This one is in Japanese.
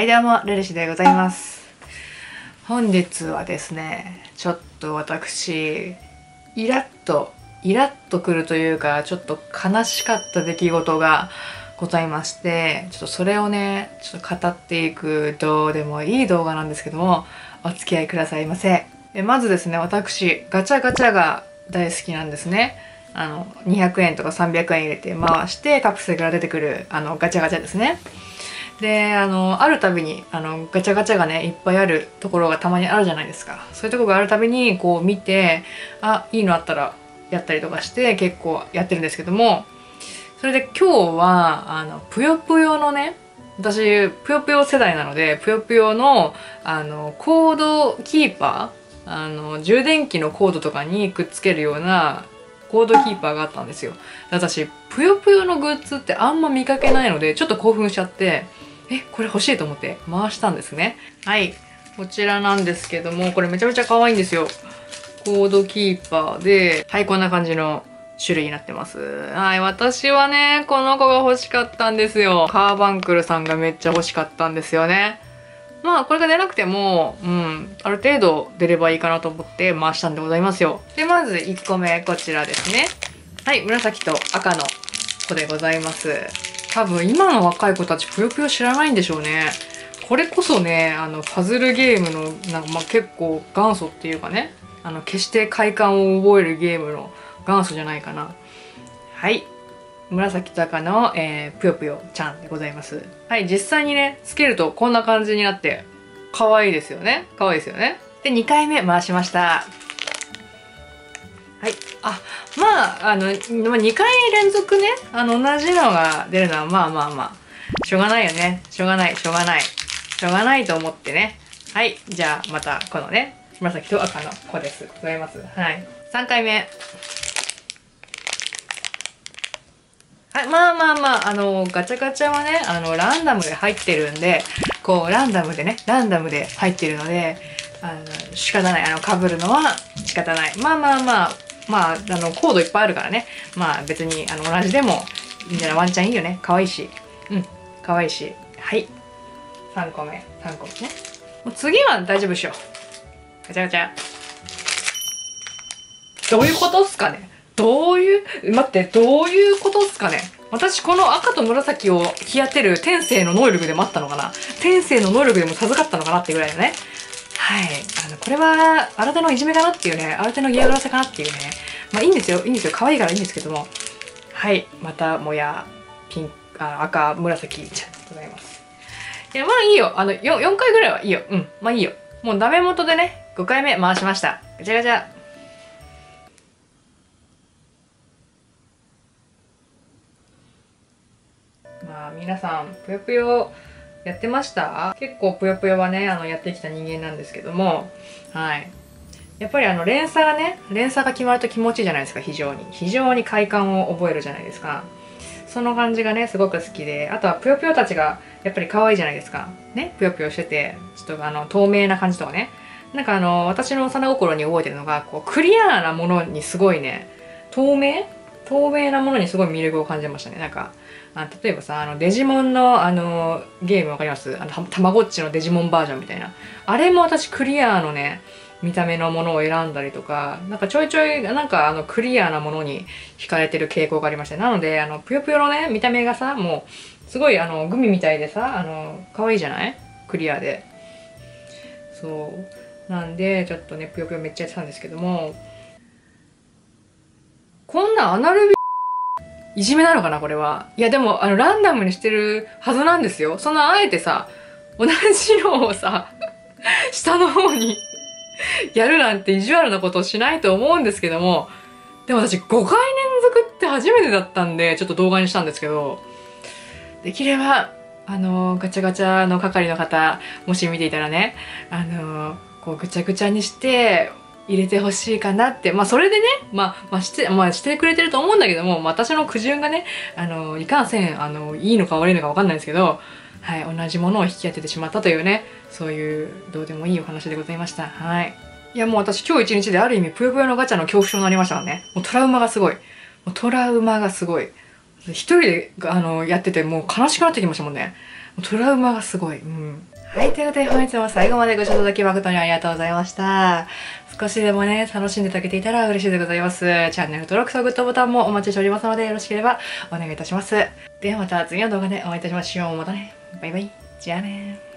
はい、どうも、ルルシでございます。本日はですね、ちょっと私、イラッと、イラッとくるというか、ちょっと悲しかった出来事がございまして、ちょっとそれをね、ちょっと語っていくどうでもいい動画なんですけども、お付き合いくださいませ。でまずですね、私、ガチャガチャが大好きなんですね。あの、200円とか300円入れて回してカプセルから出てくる、あの、ガチャガチャですね。であのあるたびにあのガチャガチャがねいっぱいあるところがたまにあるじゃないですか。そういうとこがあるたびにこう見てあいいのあったらやったりとかして結構やってるんですけどもそれで今日はあのぷよぷよのね私ぷよぷよ世代なのでぷよぷよのあのコードキーパーあの充電器のコードとかにくっつけるようなコードキーパーがあったんですよ。私ぷよぷよのグッズってあんま見かけないのでちょっと興奮しちゃってえこれ欲しいと思って？回したんですね。はい。こちらなんですけどもこれめちゃめちゃ可愛いんですよ。コードキーパーではいこんな感じの種類になってます。はい私はねこの子が欲しかったんですよ。カーバンクルさんがめっちゃ欲しかったんですよね。まあこれが出なくても、うん、ある程度出ればいいかなと思って回したんでございますよ。で、まず1個目こちらですね。はい、紫と赤の子でございます。多分今の若い子たちぷよぷよ知らないんでしょうね。これこそね、あの、パズルゲームの、なんかまあ結構元祖っていうかね、あの、決して快感を覚えるゲームの元祖じゃないかな。はい。紫と赤の、えー、ぷよぷよちゃんでございます。はい、実際にね、つけるとこんな感じになって、可愛いですよね。可愛いですよね。で、2回目回しました。はい。あ、まあ、あの、2回連続ね、あの、同じのが出るのは、まあまあまあ、しょうがないよね。しょうがない、しょうがない。しょうがないと思ってね。はい。じゃあ、また、このね、紫と赤の子です。ございます。はい。3回目。はい、まあまあまあ、あの、ガチャガチャはね、あの、ランダムで入ってるんで、こう、ランダムでね、ランダムで入ってるので、あの、仕方ない。あの、被るのは仕方ない。まあまあまあ、まあ、あの、コードいっぱいあるからね。まあ別に、あの、同じでもいいんじゃない？ワンチャンいいよね。可愛いし。うん、可愛いし。はい。3個目。3個目ね。もう次は大丈夫でしょ。ガチャガチャ。どういうことっすかね？どういう、待って、どういうことっすかね？私この赤と紫を引き当てる天性の能力でもあったのかな？天性の能力でも授かったのかなってぐらいのね。はい。あの、これは、新手のいじめかなっていうね、新手の嫌がらせかなっていうね。まあいいんですよ、いいんですよ。可愛いからいいんですけども。はい。また、もや、ピン、あ赤、紫ちゃんでございます。いや、まあいいよ。あの、4, 4回ぐらいはいいよ。うん。まあいいよ。もうダメ元でね、5回目回しました。ガチャガチャ。まあ皆さんぷよぷよやってました？結構ぷよぷよはねあのやってきた人間なんですけども。はい。やっぱりあの連鎖がね連鎖が決まると気持ちいいじゃないですか非常に。非常に快感を覚えるじゃないですか。その感じがねすごく好きで。あとはぷよぷよたちがやっぱり可愛いじゃないですか。ね？ぷよぷよしててちょっとあの透明な感じとかね。なんかあの私の幼心に覚えてるのがこうクリアなものにすごいね透明透明なものにすごい魅力を感じましたね。なんかあ例えばさあのデジモンのあのゲームわかります？あのたまごっちのデジモンバージョンみたいな。あれも私クリアーのね見た目のものを選んだりとかなんかちょいちょいなんかあのクリアなものに惹かれてる傾向がありまして。なのであのぷよぷよのね見た目がさもうすごいあのグミみたいでさあの可愛いじゃない？クリアで。そう。なんでちょっとねぷよぷよめっちゃやってたんですけどもこんなアナルビいじめなのかなこれは。いやでも、あの、ランダムにしてるはずなんですよ。そのあえてさ、同じのをさ、下の方にやるなんて意地悪なことをしないと思うんですけども、でも私5回連続って初めてだったんで、ちょっと動画にしたんですけど、できれば、あの、ガチャガチャの係の方、もし見ていたらね、あの、こうぐちゃぐちゃにして、入れてほしいかなって。まあそれでね、まあ、まあして、まあしてくれてると思うんだけども、まあ私の苦渋がね、あの、いかんせん、あの、いいのか悪いのかわかんないですけど、はい、同じものを引き当ててしまったというね、そういうどうでもいいお話でございました。はい。いやもう私今日一日である意味ぷよぷよのガチャの恐怖症になりましたからね。もうトラウマがすごい。もうトラウマがすごい。一人で、あの、やっててもう悲しくなってきましたもんね。トラウマがすごい。うん。はい、ということで本日も最後までご視聴いただき誠にありがとうございました。少しでもね、楽しんでいただけていたら嬉しいでございます。チャンネル登録とグッドボタンもお待ちしておりますので、よろしければお願いいたします。ではまた次の動画でお会いいたしましょう。またね。バイバイ。じゃあね。